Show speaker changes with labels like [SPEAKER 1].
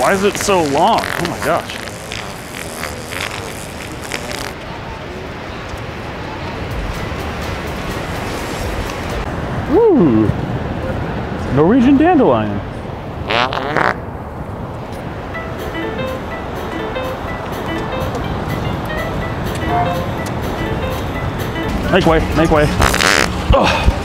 [SPEAKER 1] Why is it so long? Oh my gosh. Ooh, Norwegian dandelion. Make way, make way. Ugh.